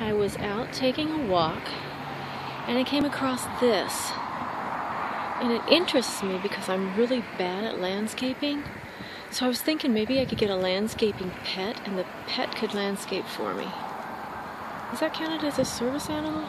I was out taking a walk and I came across this. And it interests me because I'm really bad at landscaping. So I was thinking maybe I could get a landscaping pet and the pet could landscape for me. Is that counted as a service animal?